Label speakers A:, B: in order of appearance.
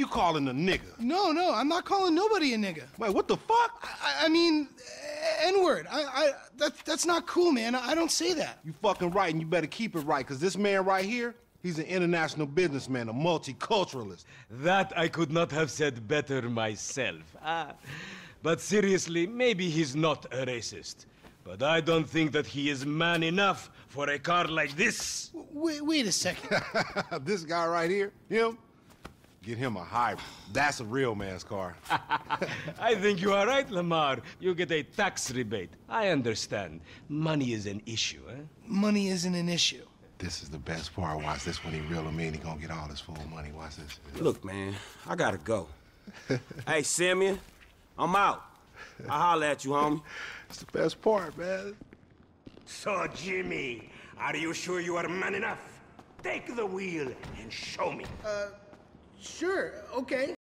A: you calling a nigga?
B: No, no, I'm not calling nobody a nigga.
A: Wait, what the fuck?
B: I, I mean, N-word. I, I, that, that's not cool, man. I, I don't say that.
A: You fucking right, and you better keep it right, because this man right here, he's an international businessman, a multiculturalist.
C: That I could not have said better myself. Ah. But seriously, maybe he's not a racist. But I don't think that he is man enough for a car like this.
B: Wait, wait a second.
A: this guy right here, him, get him a hybrid. That's a real man's car.
C: I think you are right, Lamar. You get a tax rebate. I understand. Money is an issue, eh?
B: Money isn't an issue.
A: This is the best part. Watch this when he reel him in. He gonna get all his full money. Watch this.
D: Look, man, I gotta go. hey, Simeon, I'm out. I'll holler at you, homie.
A: It's the best part, man.
E: So, Jimmy, are you sure you are man enough? Take the wheel and show me.
B: Sure, okay.